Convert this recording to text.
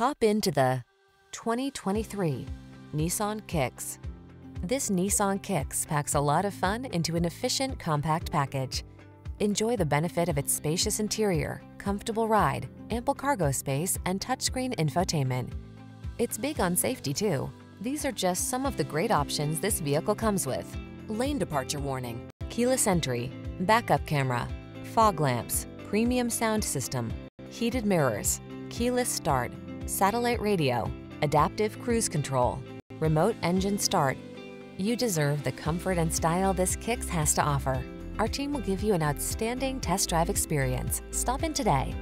Hop into the 2023 Nissan Kicks. This Nissan Kicks packs a lot of fun into an efficient, compact package. Enjoy the benefit of its spacious interior, comfortable ride, ample cargo space, and touchscreen infotainment. It's big on safety too. These are just some of the great options this vehicle comes with. Lane departure warning, keyless entry, backup camera, fog lamps, premium sound system, heated mirrors, keyless start, satellite radio, adaptive cruise control, remote engine start. You deserve the comfort and style this Kicks has to offer. Our team will give you an outstanding test drive experience. Stop in today.